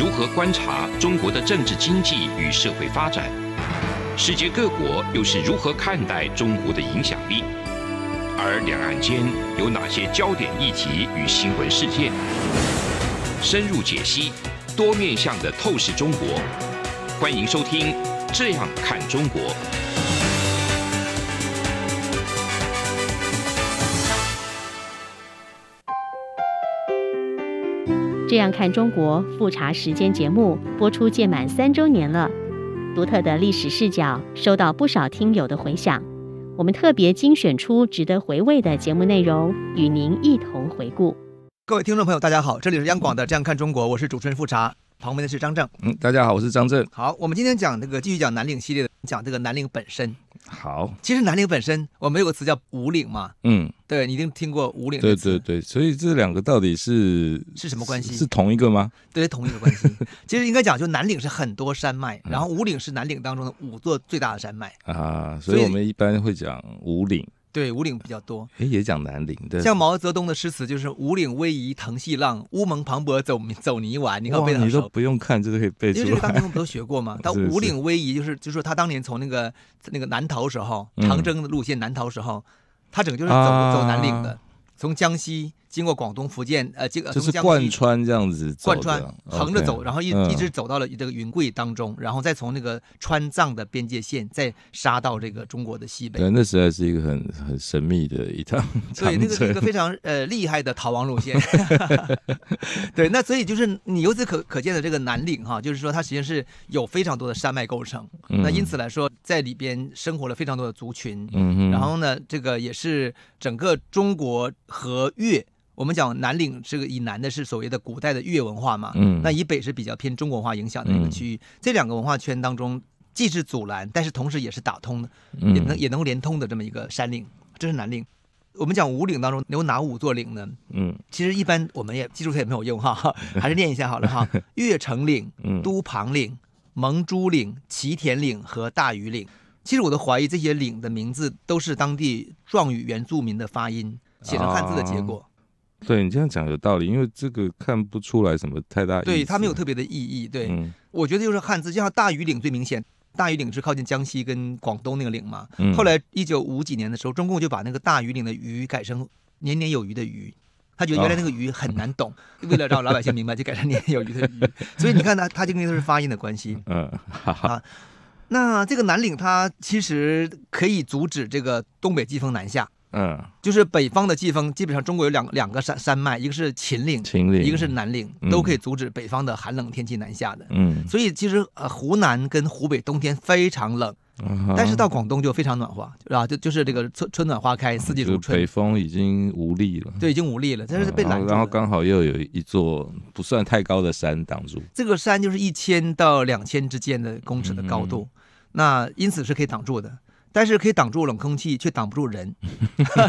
如何观察中国的政治经济与社会发展？世界各国又是如何看待中国的影响力？而两岸间有哪些焦点议题与新闻事件？深入解析，多面向的透视中国。欢迎收听《这样看中国》。这样看中国复查时间节目播出届满三周年了，独特的历史视角收到不少听友的回响。我们特别精选出值得回味的节目内容，与您一同回顾。各位听众朋友，大家好，这里是央广的《这样看中国》，我是主持人复查，旁边的是张正。嗯，大家好，我是张正。好，我们今天讲这个继续讲南岭系列的，讲这个南岭本身。好，其实南岭本身，我们有个词叫五岭嘛，嗯，对你一定听过五岭对，对对，所以这两个到底是是什么关系？是同一个吗？对，同一个关系。其实应该讲，就南岭是很多山脉，然后五岭是南岭当中的五座最大的山脉。啊，所以我们一般会讲五岭，对，五岭比较多。哎，也讲南岭，的，像毛泽东的诗词就是“五岭逶迤腾细浪，乌蒙磅礴走走泥丸”，你看哇非常熟。你都不用看，这都可以背出因为这个当来。年我们都学过嘛。他五岭逶迤就是就是说他当年从那个那个南逃时候，嗯长征的路线南逃时候，他整个就是走、啊走南岭的，从江西经过广东、福建，呃，经呃就是贯穿这样子，贯穿横着走，然后一、嗯一直走到了这个云贵当中，然后再从那个川藏的边界线再杀到这个中国的西北。对，那实在是一个很很神秘的一趟对，长那个是一个。非常呃厉害的逃亡路线。对，那所以就是你由此可可见的这个南岭哈，就是说它实际上是有非常多的山脉构成。嗯那因此来说，在里边生活了非常多的族群。嗯嗯，然后呢，这个也是整个中国和越，我们讲南岭这个以南的是所谓的古代的越文化嘛，嗯那以北是比较偏中国文化影响的一个区域。这两个文化圈当中，既是阻拦，但是同时也是打通的，嗯也能也能够连通的这么一个山岭，这是南岭。我们讲五岭当中有哪五座岭呢？嗯其实一般我们也记住它也没有用哈，还是念一下好了哈。越城岭、嗯都庞岭、蒙珠岭、祁田岭和大庾岭。其实我都怀疑这些岭的名字都是当地壮语原住民的发音写成汉字的结果，对你这样讲有道理，因为这个看不出来什么太大意义。对它没有特别的意义。对，嗯我觉得就是汉字，就像大庾岭最明显。大庾岭是靠近江西跟广东那个岭嘛。嗯后来一九五几年的时候，中共就把那个大庾岭的庾改成年年有余的余。他觉得原来那个余很难懂，为了让老百姓明白，就改成年年有余的余。所以你看他，他这个都是发音的关系。嗯，哈哈，啊那这个南岭它其实可以阻止这个东北季风南下，嗯，就是北方的季风，基本上中国有两两个山山脉，一个是秦岭，秦岭，一个是南岭，嗯都可以阻止北方的寒冷天气南下的。嗯，所以其实呃，湖南跟湖北冬天非常冷，嗯但是到广东就非常暖和，啊，就就是这个春春暖花开，四季如春北，风已经无力了，对，已经无力了，但是被拦住然后刚好又有一座不算太高的山挡住，这个山就是一千到两千之间的公尺的高度，嗯那因此是可以挡住的。但是可以挡住冷空气，却挡不住人。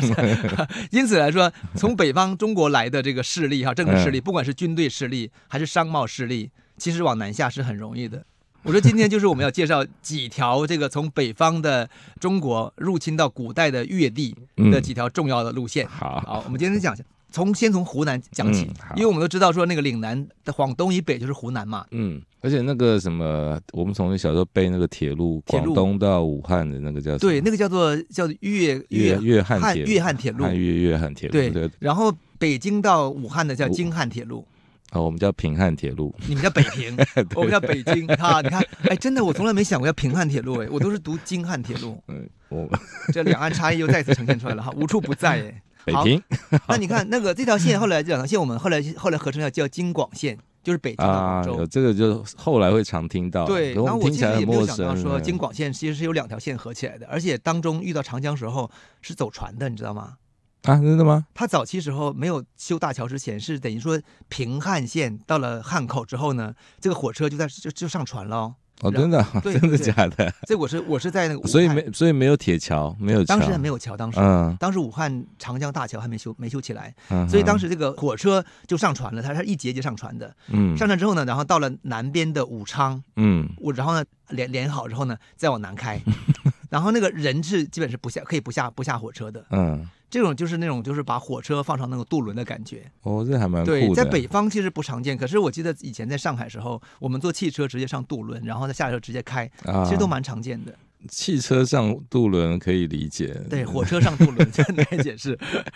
因此来说，从北方中国来的这个势力哈，政治势力，嗯不管是军队势力还是商贸势力，其实往南下是很容易的。我说今天就是我们要介绍几条这个从北方的中国入侵到古代的越地的嗯几条重要的路线。好，好，我们今天讲一下，从先从湖南讲起嗯，因为我们都知道说那个岭南的广东以北就是湖南嘛，嗯，而且那个什么，我们从小时候背那个铁路，铁路。广东到武汉的那个叫什么？对，那个叫做叫做粤粤粤汉粤汉铁路，汉粤粤汉铁路，对对，然后北京到武汉的叫京汉铁路，哦，我们叫平汉铁路，你们叫北平，我们叫北京。哈，你看，哎，真的，我从来没想过要平汉铁路，哎，我都是读京汉铁路，嗯，我。这两岸差异又再次呈现出来了哈，无处不在哎。好北平那你看 那个这条线，后来这两条线我们后来后来合成叫叫京广线，就是北京到啊，广州。有这个就后来会常听到，对，可然后我其实也没有。想到说嗯京广线其实是有两条线合起来的，而且当中遇到长江时候是走船的，你知道吗？啊，真的吗？它早期时候没有修大桥之前，是等于说平汉线到了汉口之后呢，这个火车就在就就上船了哦。哦，真的真的假的？这我是我是在那个，所以没，所以没有铁桥，没有桥，当时还没有桥，当时、嗯，当时武汉长江大桥还没修没修起来，嗯，所以当时时这个火车就上船了，它是一节一节上船的。嗯。上船之后呢，然后到了南边的武昌，嗯。我然后呢连连好之后呢，再往南开，然后那个人是基本是不下可以不下不下火车的，嗯这种就是那种就是把火车放上那个渡轮的感觉。哦，这还蛮酷的。对，在北方其实不常见，可是我记得以前在上海时候，我们坐汽车直接上渡轮，然后在下车直接开，啊其实都蛮常见的。汽车上渡轮可以理解，对，火车上渡轮这难以解释。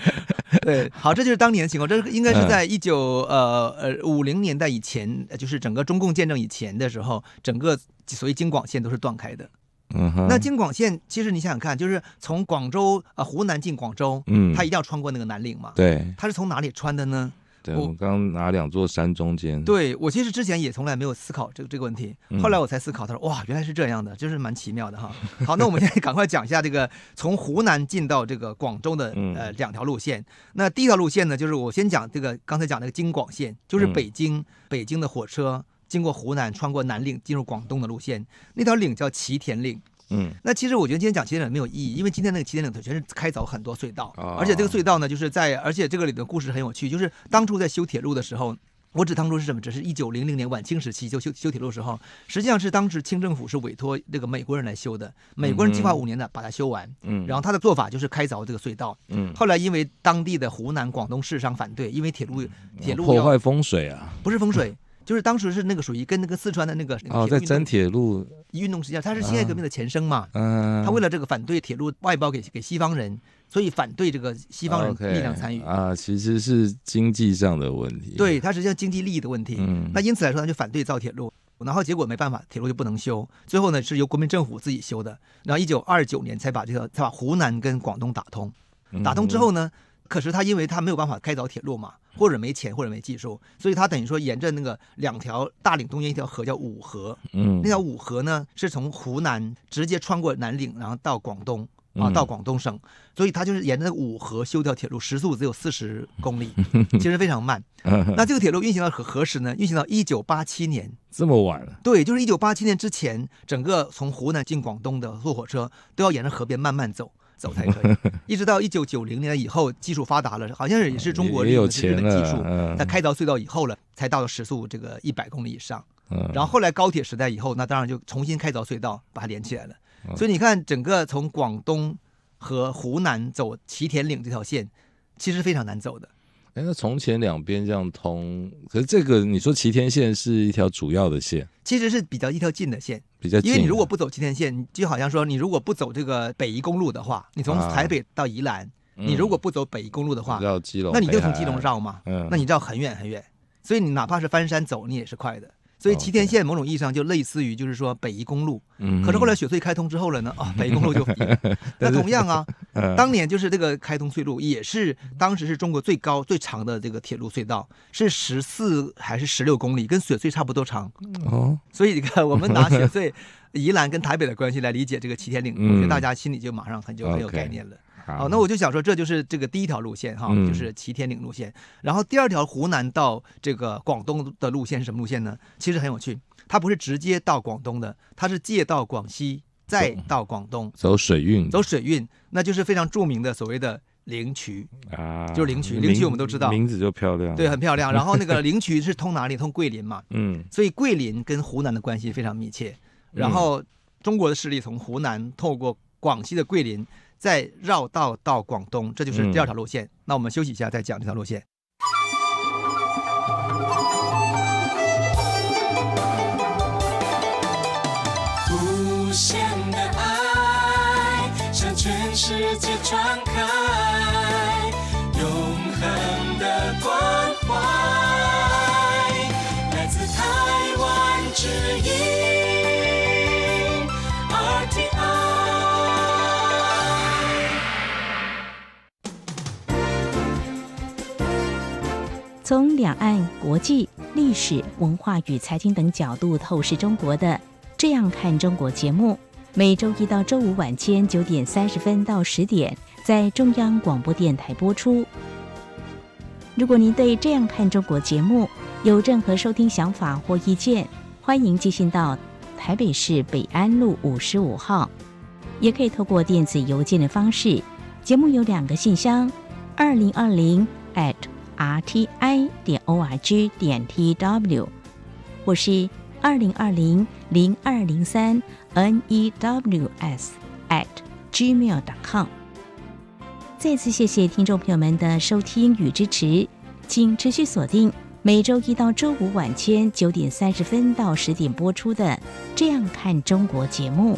对，好，这就是当年的情况，这是应该是在一九呃呃五零年代以前，呃就是整个中共建政以前的时候，整个所谓京广线都是断开的。嗯哼，那京广线其实你想想看，就是从广州呃湖南进广州，嗯它一定要穿过那个南岭嘛。对它是从哪里穿的呢？对，我刚刚拿两座山中间，对我其实之前也从来没有思考这个这个问题，嗯后来我才思考，他说哇原来是这样的，就是蛮奇妙的哈。好，那我们现在 赶快讲一下这个从湖南进到这个广州的嗯呃两条路线。那第一条路线呢，就是我先讲这个刚才讲那个京广线，就是嗯北京、北京的火车经过湖南穿过南岭进入广东的路线，那条岭叫祁田岭。嗯那其实我觉得今天讲祁田岭没有意义，因为今天那个祁田岭它全是开凿很多隧道，哦而且这个隧道呢，就是在，而且这个里的故事很有趣，就是当初在修铁路的时候。我指当初是什么？只是一九零零年晚清时期就修修铁路的时候，实际上是当时清政府是委托这个美国人来修的，美国人计划五年的把它修完，嗯，然后他的做法就是开凿这个隧道。嗯，后来因为当地的湖南、广东市商反对，因为铁路铁路破坏风水啊，不是风水，就是当时是那个属于跟那个四川的那个那个哦，在铁路运动真铁路，运动时间，它是辛亥革命的前身嘛，嗯，他为了这个反对铁路外包给给西方人，所以反对这个西方人力量参与。啊，其实是经济上的问题，，对，它实际上经济利益的问题。嗯，那因此来说，他就反对造铁路，然后结果没办法，铁路就不能修。最后呢，是由国民政府自己修的。然后一九二九年才把这个才把湖南跟广东打通。打通之后呢，可是他因为他没有办法开凿铁路嘛，或者没钱或者没技术，所以他等于说沿着那个两条大岭中间一条河叫五河，嗯，那条五河呢是从湖南直接穿过南岭，然后到广东。啊，嗯到广东省，所以他就是沿着那个五河修条铁路，时速只有四十公里，其实非常慢。那这个铁路运行到何何时呢？运行到一九八七年，这么晚了，对，就是一九八七年之前，整个从湖南进广东的坐火车都要沿着河边慢慢走。走才可以，一直到一九九零年以后，技术发达了，好像是也是中国也也有利用的是日本技术了，，嗯，在开凿隧道以后了，才到了时速这个一百公里以上。嗯，然后后来高铁时代以后，那当然就重新开凿隧道，把它连起来了。嗯所以你看，整个从广东和湖南走祁田岭这条线，其实非常难走的。哎，那从前两边这样通，可是这个你说祁天线是一条主要的线，其实是比较一条近的线，比较近，因为你如果不走祁田线，你就好像说你如果不走这个北宜公路的话，你从啊。台北到宜兰，嗯。你如果不走北宜公路的话，绕基隆，那你就从基隆绕嘛，嗯，那你绕很远很远，所以你哪怕是翻山走，你也是快的。所以祁田线某种意义上就类似于就是说北宜公路，嗯可是后来雪隧开通之后了呢，啊，北宜公路就。那同样啊，嗯当年就是这个开通隧路，也是当时是中国最高最长的这个铁路隧道，是十四还是十六公里，跟雪隧差不多长。哦，所以你看，我们拿雪 隧、宜兰跟台北的关系来理解这个祁田岭，嗯我觉得大家心里就马上很就很有概念了。好好，那我就想说，这就是这个第一条路线哈，嗯就是祁天岭路线。然后第二条湖南到这个广东的路线是什么路线呢？其实很有趣，它不是直接到广东的，它是借到广西，再到广东，走水运走水运，那就是非常著名的所谓的灵渠。啊，就是灵渠灵渠我们都知道名字就漂亮，对，，很漂亮。然后那个 灵渠是通哪里？通桂林嘛，嗯所以桂林跟湖南的关系非常密切。然后中国的势力从湖南透过广西的桂林，再绕道到广东，这就是第二条路线。那我们休息一下再讲这条路线。无限的爱向全世界传开，永恒的关从两岸、国际、历史文化与财经等角度透视中国的《这样看中国》节目，每周一到周五晚间九点三十分到十点在中央广播电台播出。如果您对《这样看中国》节目有任何收听想法或意见，欢迎寄信到台北市北安路五十五号，也可以透过电子邮件的方式。节目有两个信箱：二零二零 at r t i 点 o r g 点 t w，或是二零二零零二零三 n e w s at gmail dot com。再次谢谢听众朋友们的收听与支持，请持续锁定每周一到周五晚间九点三十分到十点播出的《这样看中国》节目。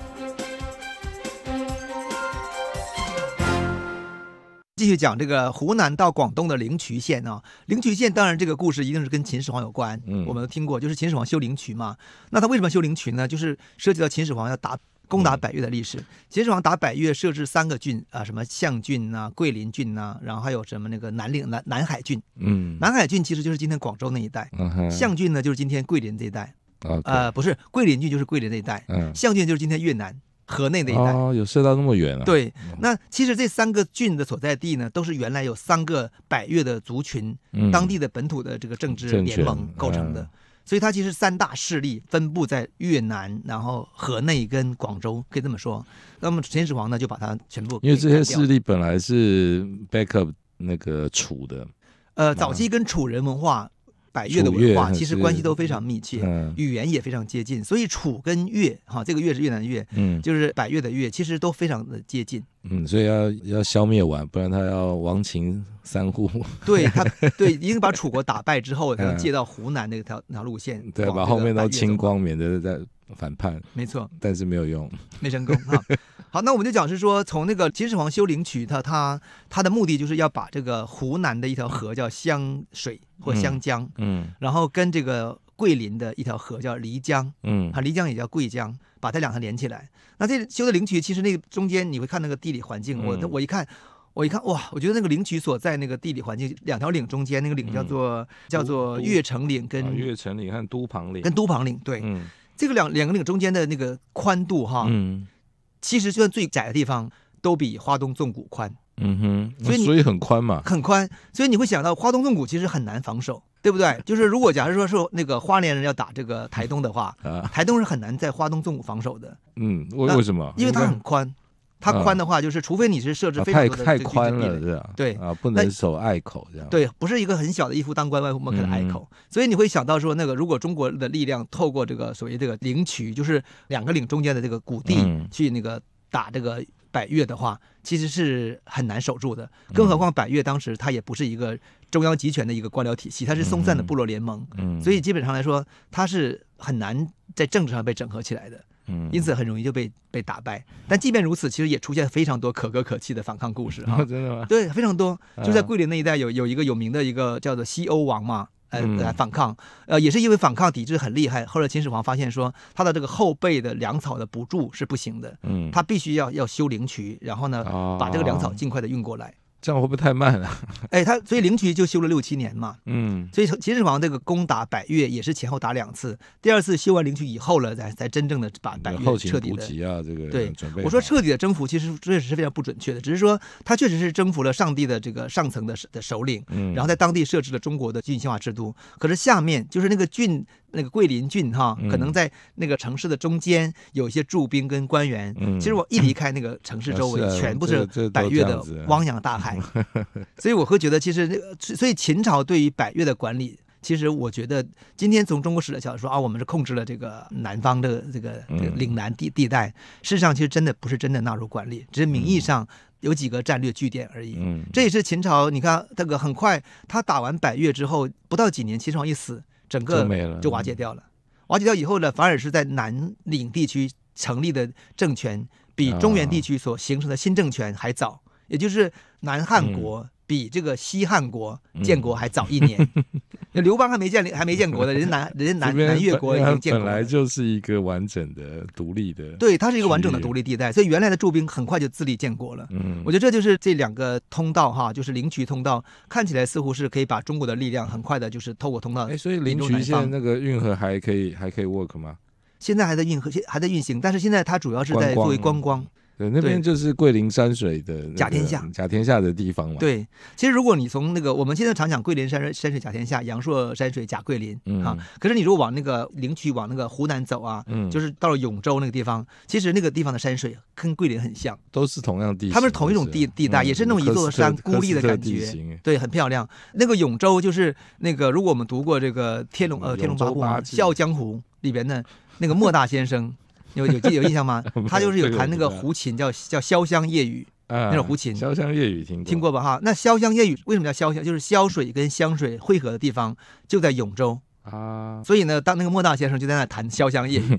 继续讲这个湖南到广东的灵渠县啊，灵渠县当然这个故事一定是跟秦始皇有关，嗯。我们都听过，就是秦始皇修灵渠嘛。那他为什么修灵渠呢？就是涉及到秦始皇要打攻打百越的历史。秦始皇打百越设置三个郡啊，什么象郡呐、桂林郡呐、然后还有什么那个南岭南南海郡。嗯，南海郡其实就是今天广州那一带，嗯，象郡呢就是今天桂林这一带，啊，呃，不是桂林郡就是桂林这一带，嗯，象郡就是今天越南河内那一带。哦，有射到那么远啊？，对，那其实这三个郡的所在地呢，都是原来有三个百越的族群，嗯当地的本土的这个政治联盟构成的。嗯所以它其实三大势力分布在越南，然后河内跟广州，可以这么说。那么秦始皇呢，就把它全部因为这些势力本来是 backup 那个楚的，呃，早期跟楚人文化、百越的文化其实关系都非常密切，嗯语言也非常接近。所以楚跟越，哈，这个越是越南的越，嗯就是百越的越，其实都非常的接近。嗯，所以要要消灭完，不然他要亡秦三户，对他，对，已经把楚国打败之后，才能嗯借到湖南那条那条路线，对，把后面都。清光，免得再反叛，没错，但是没有用。没成功哈。好，那我们就讲是说，从那个秦始皇修灵渠，他他他的目的就是要把这个湖南的一条河叫湘水或湘江，嗯然后跟这个桂林的一条河叫漓江，嗯。啊，漓江也叫桂江，把它两条连起来。那这修的灵渠，其实那个中间你会看那个地理环境，我嗯。我一看。我一看哇，我觉得那个灵渠所在那个地理环境，两条岭中间那个岭叫做、叫做都越城岭跟、啊岳城岭和都庞岭，跟都庞岭，对，嗯。这个两两个岭中间的那个宽度哈，嗯。其实就算最窄的地方都比花东纵谷宽，嗯哼，所以你所以很宽嘛，很宽，所以你会想到花东纵谷其实很难防守，对不对？就是如果假如说是那个花莲人要打这个台东的话，啊，台东是很难在花东纵谷防守的，嗯，为为什么？因为它很宽，它啊宽的话就是除非你是设置啊非常太太多的这个宽了，军事壁垒是吧？对。啊，不能守隘口这样。，对，不是一个很小的一夫当关万夫莫开的隘口，所以你会想到说，那个如果中国的力量透过这个所谓这个灵渠，就是两个岭中间的这个谷地、嗯。去那个打这个百越的话，其实是很难守住的。更何况百越当时它也不是一个中央集权的一个官僚体系，它是松散的部落联盟，嗯，所以基本上来说，它是很难在政治上被整合起来的。嗯，因此很容易就被被打败。但即便如此，其实也出现非常多可歌可泣的反抗故事哈。真的吗？对，非常多。就在啊桂林那一带有有一个有名的一个叫做西欧王嘛，呃，嗯来反抗，呃，也是因为反抗抵制很厉害。后来秦始皇发现说，他的这个后备的粮草的补助是不行的，嗯，他必须要要修灵渠，然后呢，把这个粮草哦尽快的运过来。这样会不会太慢了？哎，他所以灵渠就修了六七年嘛。嗯所以秦始皇这个攻打百越也是前后打两次，第二次修完灵渠以后了，才才真正的把百越彻底的补给啊，这个对。我说彻底的征服，其实确实是非常不准确的，只是说他确实是征服了上帝的这个上层的的首领，嗯，然后在当地设置了中国的郡县化制度。可是下面就是那个郡，那个桂林郡哈，嗯可能在那个城市的中间有一些驻兵跟官员。嗯其实我一离开那个城市周围，全部是百越的汪洋大海，所以我会觉得，其实那个，所以秦朝对于百越的管理。其实我觉得，今天从中国史的角度说啊，我们是控制了这个南方的这个这个嗯岭南地地带，事实上其实真的不是真的纳入管理，只是名义上有几个战略据点而已。嗯，这也是秦朝，你看这个很快，他打完百越之后，不到几年，秦始皇一死，整个就瓦解掉了。瓦解掉以后呢，反而是在南岭地区成立的政权，比中原地区所形成的新政权还早，也就是南汉国。比这个西汉国建国还早一年，那刘邦还没建还没建国的，人家南人家南 南越国已经建本国了。来就是一个完整的独立的，，对，它是一个完整的独立地带，所以原来的驻兵很快就自立建国了。嗯，我觉得这就是这两个通道哈，就是灵渠通道，看起来似乎是可以把中国的力量很快的，就是透过通道哎，所以灵渠现在那个运河还可以还可以 work 吗？现在还在运河，现还在运行，但是现在它主要是在观光作为观光。对，那边就是桂林山水的那个甲天下甲天下的地方嘛。，对，其实如果你从那个我们现在常讲桂林山水山水甲天下，阳朔山水甲桂林嗯啊，可是你如果往那个灵渠往那个湖南走啊，嗯，就是是到了永州那个地方，其实那个地方的山水跟桂林很像，都是同样地形，他们是同一种地地带，嗯也是那种一座山孤立的感觉，对，很漂亮。那个永州就是那个，如果我们读过这个《天龙》呃《天龙八部》笑傲江湖》里边的那个莫大先生，有有记有印象吗？他就是有弹那个胡琴，叫叫潇湘夜雨。啊那种胡琴潇湘夜雨听过听过吧？哈，那潇湘夜雨为什么叫潇湘？就是潇水跟湘水汇合的地方就在永州，啊？所以呢，当那个莫大先生就在那弹潇湘夜雨》，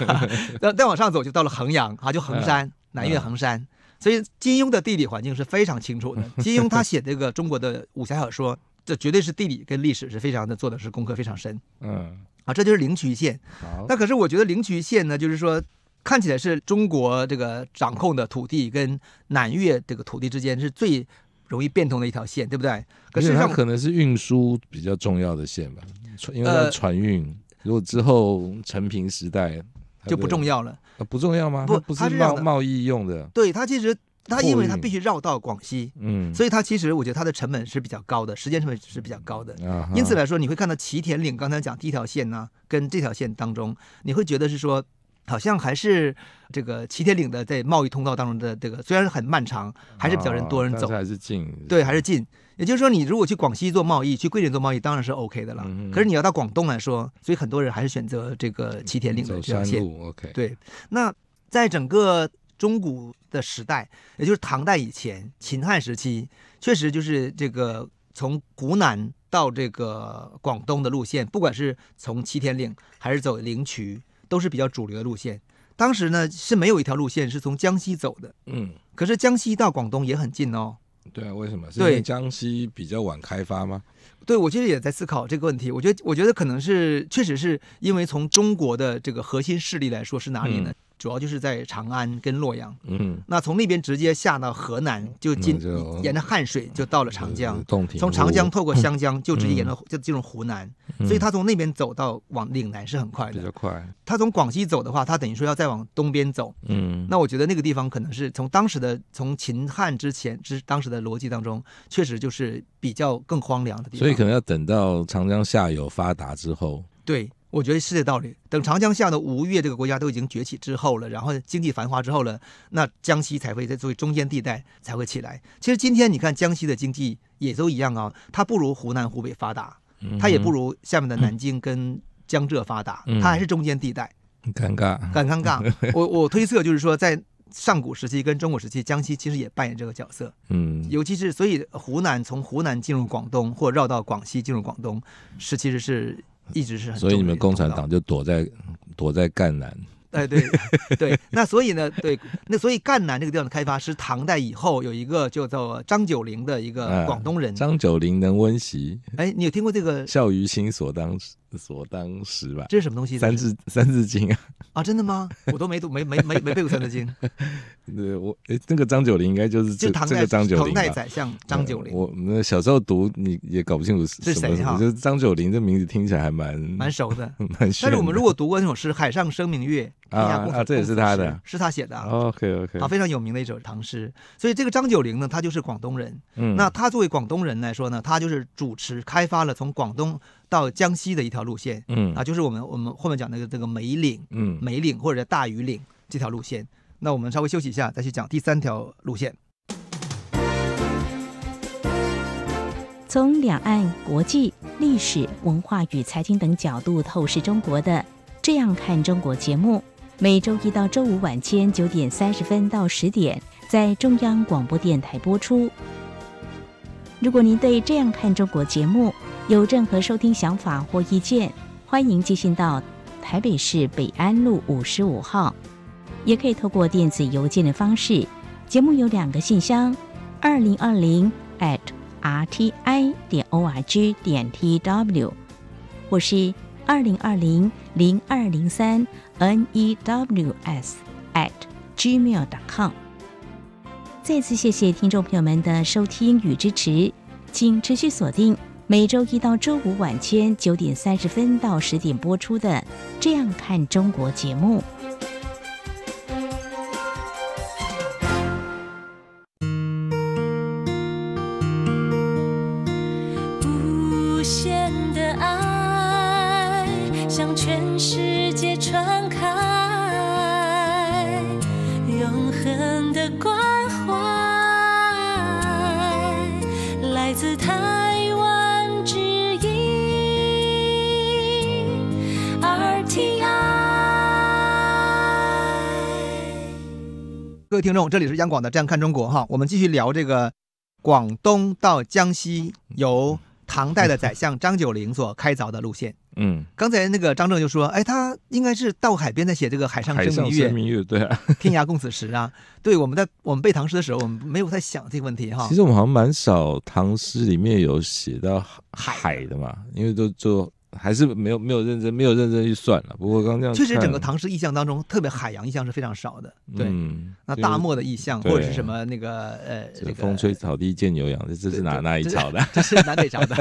再再往上走就到了衡阳啊，就衡山，南岳衡山。所以金庸的地理环境是非常清楚的。金庸他写这个中国的武侠小说，这绝对是地理跟历史是非常的做的是功课非常深嗯，啊。这就是灵渠县。好，那可是我觉得灵渠县呢，就是说看起来是中国这个掌控的土地跟南越这个土地之间是最容易变通的一条线，对不对？可是它可能是运输比较重要的线吧，因为它呃船运。如果之后成平时代就不重要了。啊不重要吗？不它不是贸贸易用的。对它其实它因为它必须绕到广西，嗯，所以它其实我觉得它的成本是比较高的，时间成本是比较高的。啊，因此来说，你会看到祁田岭刚才讲第一条线呢、跟这条线当中，你会觉得是说，好像还是这个祁田岭的在贸易通道当中的这个虽然很漫长，还是比较人多人走哦，还是近。对，还是近。也就是说，你如果去广西做贸易，去桂林做贸易，当然是 OK 的了。可是你要到广东来说，所以很多人还是选择这个祁田岭的走这条线。对，那在整个中古的时代，也就是唐代以前，秦汉时期，确实就是这个从湖南到这个广东的路线，不管是从七天岭还是走灵渠，都是比较主流的路线。当时呢是没有一条路线是从江西走的，嗯，可是江西到广东也很近哦。对啊，为什么？是对因为江西比较晚开发吗？对，我其实也在思考这个问题。我觉得，我觉得可能是，确实是因为从中国的这个核心势力来说是哪里呢？主要就是在长安跟洛阳。嗯，那从那边直接下到河南，就进沿着汉水就到了长江。从长江透过湘江，就直接沿着就进入湖南，嗯，所以他从那边走到往岭南是很快的。比较快。他从广西走的话，他等于说要再往东边走。嗯，那我觉得那个地方可能是从当时的从秦汉之前之当时的逻辑当中，确实就是比较更荒凉的地方。所以可能要等到长江下游发达之后，对，我觉得是这道理。等长江下的吴越这个国家都已经崛起之后了，然后经济繁华之后了，那江西才会在作为中间地带才会起来。其实今天你看江西的经济也都一样啊，它不如湖南、湖北发达，它也不如如下面的南京跟江浙发达，嗯它还是中间地带，尴尬。很尴尬。我我推测就是说，在上古时期跟中古时期，江西其实也扮演这个角色，嗯，尤其是所以湖南从湖南进入广东或绕到广西进入广东，是其实是一直是很所以你们共产党就躲在躲在赣南。哎，对对，那所以呢，对，那所以赣南这个地方的开发是唐代以后有一个叫做张九龄的一个哎广东人。张九龄能温习，哎，你有听过这个？孝于心所当所当时吧。这是什么东西？三字三字经啊，啊，真的吗？我都没读，没没没没背过《三字经》。对我哎，那个张九龄应该就是这这就唐代个张九龄唐代。宰相张九龄，我们小时候读，你也搞不清楚是谁哈就是张九龄这名字听起来还蛮蛮熟的。但是我们如果读过那首诗《海上生明月》，啊啊这也是他的，是他写的啊。OK OK，啊，非常有名的一首唐诗。所以这个张九龄呢，他就是广东人。嗯那他作为广东人来说呢，他就是主持开发了从广东到江西的一条路线嗯啊，就是我们我们后面讲那个这个梅岭、嗯梅岭或者大余岭这条路线。那我们稍微休息一下，再去讲第三条路线。从两岸、国际、历史文化与财经等角度透视中国的《这样看中国》节目，每周一到周五晚间九点三十分到十点在中央广播电台播出。如果您对《这样看中国》节目有任何收听想法或意见，欢迎寄信到台北市北安路五十五号，也可以透过电子邮件的方式。节目有两个信箱：二零二零 at r t i 点 o r g 点 t w，或是二零二零零二零三 n e w s at gmail dot com。再次谢谢听众朋友们的收听与支持，请持续锁定每周一到周五晚间九点三十分到十点播出的《这样看中国》节目。无限的爱向全世界传开，永恒的关怀来自台各位听众，这里是央广的《这样看中国》哈，我们继续聊这个广东到江西由唐代的宰相张九龄所开凿的路线。嗯，刚才那个张正就说，哎，他应该是到海边在写这个“海上生明月，明月，对啊。天涯共此时”啊。对，我们在我们背唐诗的时候，我们没有在想这个问题哈其。实我们好像蛮少唐诗里面有写到海海的嘛，因为都就还是没有没有认真没有认真去算了。不过刚刚这样确实，整个唐诗意象当中，特别海洋意象是非常少的。对，嗯那大漠的意象或者是什么那个呃，个个风吹草低见牛羊，这这是哪哪里找的？这是南北朝的。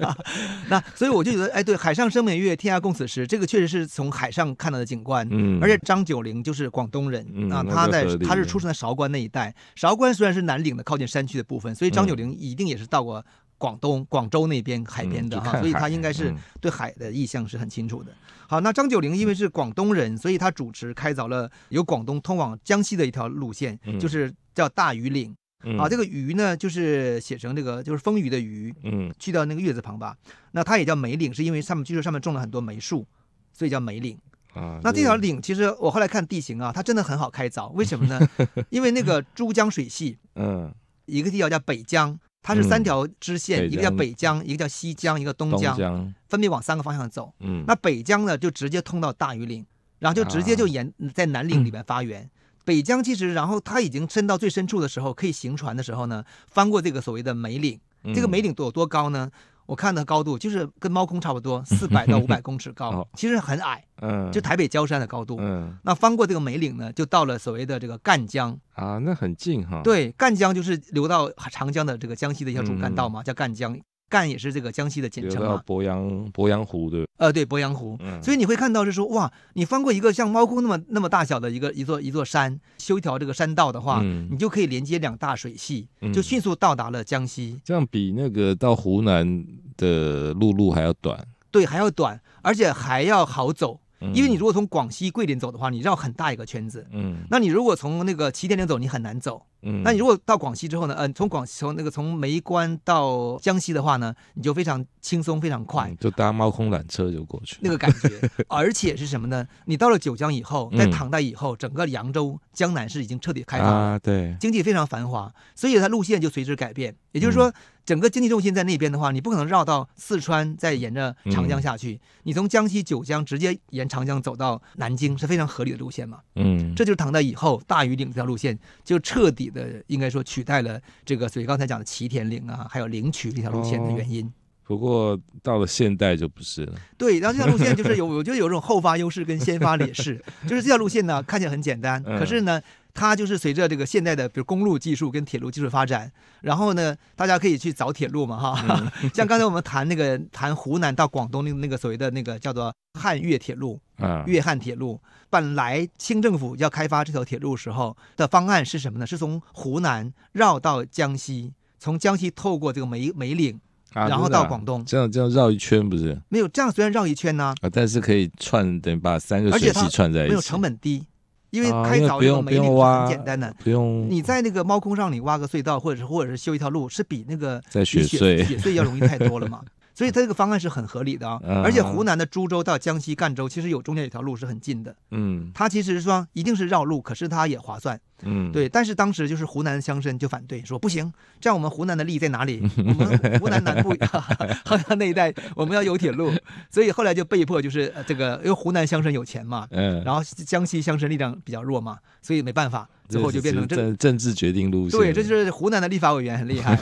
那所以我就觉得，哎，对，海上生明月，天涯共此时，这个确实是从海上看到的景观。嗯，而且张九龄就是广东人、啊，他在他是出生在韶关那一带。韶关虽然是南岭的靠近山区的部分，所以张九嗯龄一定也是到过广东、广州那边海边的哈，嗯所以他应该是嗯对海的意向是很清楚的。好，那张九龄因为是广东人，所以他主持开凿了由广东通往江西的一条路线，嗯就是叫大榆岭。嗯啊，这个鱼呢，就是写成这个就是丰腴的鱼，嗯去掉那个月字旁吧。那它也叫梅岭，是因为上面据说上面种了很多梅树，所以叫梅岭。啊，那这条岭其实我后来看地形啊，它真的很好开凿，为什么呢？因为那个珠江水系，嗯一个地方叫北江，它是三嗯条支线，北一个叫北江，一个叫西江，一个东东江，分别往三个方向走。嗯那北江呢，就直接通到大榆岭，然后就直接就啊沿在南岭里边发源。北江其实，然后它已经深到最深处的时候，可以行船的时候呢，翻过这个所谓的梅岭。这个梅岭岭多有多高呢？我看的高度就是跟猫空差不多，四百到五百公尺高哦，其实很矮，嗯就台北郊山的高度。嗯那翻过这个梅岭呢，就到了所谓的这个赣江。啊，那很近哈。对，赣江就是流到长江的这个江西的一条主干道嗯嘛，叫赣江。赣也是这个江西的简称嘛。鄱阳鄱阳湖对，呃，对，鄱阳湖。嗯所以你会看到是说，哇，你翻过一个像猫空那么那么大小的一个一座一座山，修一条这个山道的话，嗯你就可以连接两大水系，嗯就迅速到达了江西。这样比那个到湖南的陆路还要短，对，还要短，而且还要好走。嗯因为你如果从广西桂林走的话，你绕很大一个圈子。嗯那你如果从那个祁田岭走，你很难走。嗯，那你如果到广西之后呢？嗯、从广西从那个从梅关到江西的话呢，你就非常轻松，非常快。嗯就搭猫空缆车就过去，那个感觉，而且是什么呢？你到了九江以后，在嗯唐代以后，整个扬州、江南是已经彻底开发了，啊，对，经济非常繁华，所以它路线就随之改变。也就是嗯说，整个经济重心在那边的话，你不可能绕到四川，再沿着长江下去。你从江西九江直接沿长江走到南京是非常合理的路线嘛？嗯，这就是唐代以后大庾岭这条路线就彻底的应该说取代了这个，所以刚才讲的齐田岭啊，还有灵渠这条路线的原因。不过到了现代就不是了，对，然后这条路线就是有，我觉得有这种后发优势跟先发劣势，就是这条路线呢看起来很简单，嗯可是呢，它就是随着这个现代的比如公路技术跟铁路技术发展，然后呢，大家可以去找铁路嘛哈，像刚才我们谈那个谈湖南到广东那那个所谓的那个叫做汉粤铁路，啊，粤汉铁路，本来清政府要开发这条铁路时候的方案是什么呢？是从湖南绕到江西，从江西透过这个梅梅岭，啊然后到广东这样这样绕一圈不是没有这样虽然绕一圈呢、啊？但是可以串，等于把三个水系串在一起，没有成本低，因为啊开凿这个因为不用梅岭是很简单的。不用你在那个猫空上，你挖个隧道，或者是或者是修一条路，是比那个在比雪隧雪隧要容易太多了嘛。所以它这个方案是很合理的啊。嗯而且湖南的株洲到江西赣州，其实有中间有条路是很近的。嗯它其实是说一定是绕路，可是它也划算。嗯，对，但是当时就是湖南乡绅就反对，说不行，这样我们湖南的利益在哪里？我们湖南南部 好像那一带我们要有铁路，所以后来就被迫就是呃这个，因为湖南乡绅有钱嘛，嗯，然后江西乡绅力量比较弱嘛，所以没办法，最后就变成。政政治决定路线，对，这就是湖南的立法委员很厉害，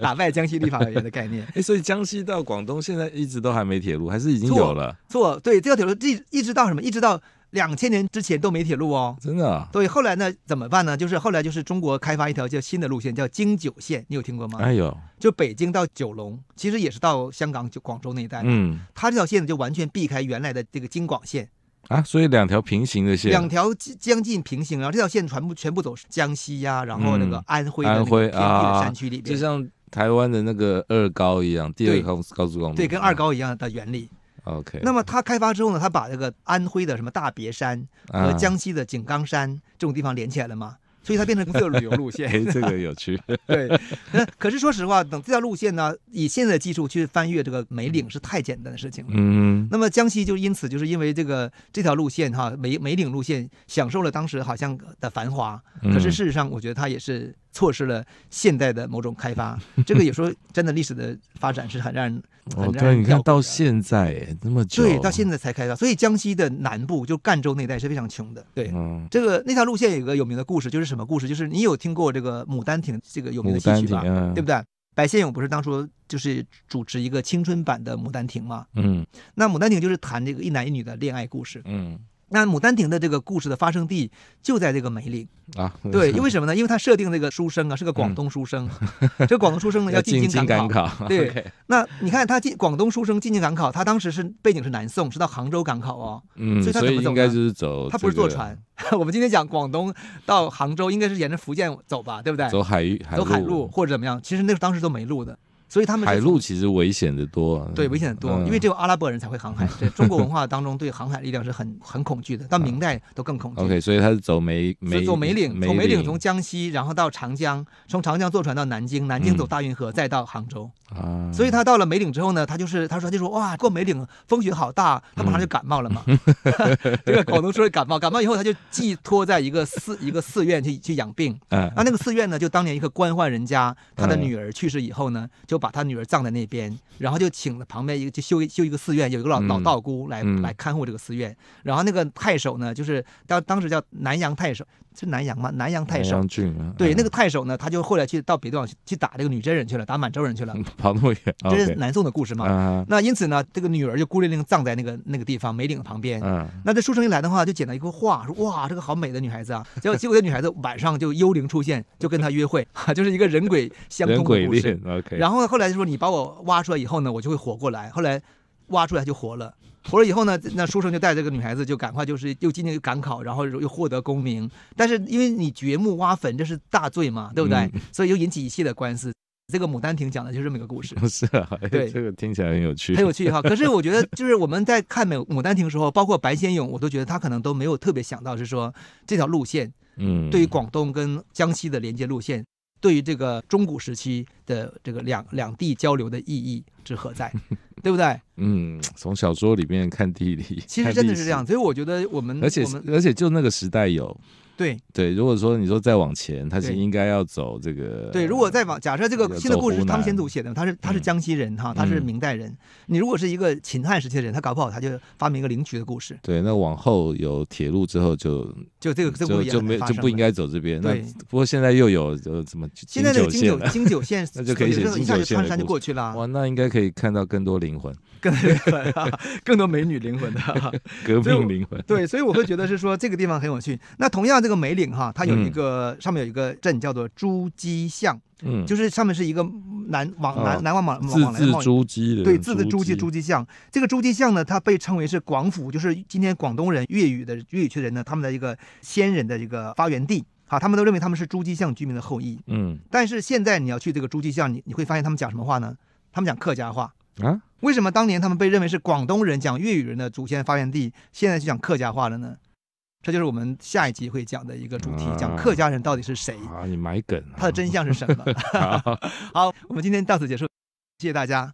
打败江西立法委员的概念。哎，所以江西到广东现在一直都还没铁路，还是已经有了？错，对，这条铁路一一直到什么？一直到两千年之前都没铁路哦。真的啊？对，后来呢怎么办呢？就是后来就是中国开发一条叫新的路线，叫京九线，你有听过吗？哎呦，就北京到九龙，其实也是到香港、就广州那一带。嗯它这条线呢，就完全避开原来的这个京广线，啊，所以两条平行的线，两条将将近平行，然后这条线全部全部走江西呀、然后那个嗯安徽安徽偏僻的啊山区里边，就像台湾的那个二高一样，第二对高高速公路，对，跟二高一样的原理。OK。那么它开发之后呢，它把这个安徽的什么大别山和啊江西的井冈山这种地方连起来了嘛，所以它变成一个旅游路线。哎，这个有趣。对，那可是说实话，等这条路线呢，以现在的技术去翻越这个梅岭是太简单的事情了。嗯，那么江西就因此就是因为这个这条路线哈梅梅岭路线享受了当时好像的繁华，嗯可是事实上我觉得它也是错失了现代的某种开发。这个有时候真的历史的发展是很让人很哦，对，让人你看到现在哎那么久，对到现在才开发，所以江西的南部就赣州那一带是非常穷的。对，嗯，这个那条路线有个有名的故事，就是什么故事？就是你有听过这个《牡丹亭》这个有名的戏曲吧？对不对？白先勇不是当初就是主持一个青春版的《牡丹亭》吗？嗯那《牡丹亭》就是谈这个一男一女的恋爱故事。嗯那《牡丹亭》的这个故事的发生地就在这个梅岭。啊，对，因为什么呢？因为他设定这个书生啊是个广东书生，这个广东书生呢 要进进京赶考。对那你看他进广东书生进京赶考，他当时是背景是南宋，是到杭州赶考哦。嗯，所以他怎么走应该就是走，他不是坐船，，我们今天讲广东到杭州，应该是沿着福建走吧，对不对？走海域走海路或者怎么样？其实那个当时都没路的，所以他们海陆其实危险的多，对危险的多，嗯因为只有阿拉伯人才会航海。对中国文化当中对航海力量是很很恐惧的，到明代都更恐惧。OK，所以他是走梅梅走梅岭，从梅岭岭从江西，然后到长江，从长江坐船到南京，南京走大运河，再到杭州。啊，所以他到了梅岭之后呢，他就是他说他就说哇，过梅岭风雪好大，他马上就感冒了嘛。这个广东说感冒，感冒以后他就寄托在一个寺 一个寺院去去养病。嗯那那个寺院呢，就当年一个官宦人家，他的嗯女儿去世以后呢，就把他女儿葬在那边，然后就请了旁边一个就修一修一个寺院，有一个老嗯老道姑来嗯来看护这个寺院。然后那个太守呢，就是当当时叫南阳太守，是南阳吗？南阳太守南阳。郡啊，对，那个个太守呢，他就后来去到别的地方去去打这个女真人去了，打满洲人去了，跑那么远，这是南宋的故事嘛。啊那因此呢，这个女儿就孤零零葬在那个那个地方梅岭旁边。嗯那这书生一来的话，就捡到一幅画，说哇，这个好美的女孩子啊。结果结果这女孩子晚上就幽灵出现，就跟他约会，就是一个人鬼相通的故事。，OK，然后呢，后来就说你把我挖出来以后呢，我就会活过来。后来挖出来就活了。活了以后呢，那书生就带这个女孩子，就赶快就是又进行赶考，然后又获得功名。但是因为你掘墓挖坟，这是大罪嘛，对不对？嗯所以又引起一系列官司。这个《牡丹亭》讲的就是这么一个故事。不是啊，哎对这个听起来很有趣，很有趣哈。可是我觉得，就是我们在看《美牡丹亭》的时候，包括白先勇，我都觉得他可能都没有特别想到是说这条路线嗯，对于广东跟江西的连接路线，对于这个中古时期的这个两两地交流的意义之何在，对不对？嗯，从小说里面看地理，其实真的是这样，，所以我觉得我们而且而且就那个时代有对。对，如果说你说再往前，他是对。应该要走这个对，如果再往假设这个新的故事是汤显祖写的，他是他是嗯江西人哈，他是嗯。明代人。你如果是一个秦汉时期的人，他搞不好他就发明一个灵渠的故事，对，那往后有铁路之后就就这个这个就就没就不应该走这边。那对。不过现在又有呃什么现在这个京京九线，京九线 那就可以一下就穿山就过去了，哇，那应该可以看到更多灵魂，更更多美女灵魂的。革所以我命灵魂。对，所以我会觉得是说这个地方很有趣。那同样这个梅岭哈，它有一嗯个、上面有一个镇叫做朱基巷，嗯，就是上面是一个南往南、哦南往往字字往来珠玑的，对，字字珠玑玑珠玑巷，这个珠玑巷呢，它被称为是广府，就是今天广东人粤语的粤语区的人呢，他们的一个先人的一个发源地。好，他们都认为他们是珠玑巷居民的后裔。嗯但是现在你要去这个珠玑巷，你你会发现他们讲什么话呢？他们讲客家话。啊，为什么当年他们被认为是广东人讲粤语人的祖先发源地，现在就讲客家话了呢？这就是我们下一集会讲的一个主题，讲啊客家人到底是谁，啊，你埋梗啊，他的真相是什么。好 好，我们今天到此结束，谢谢大家。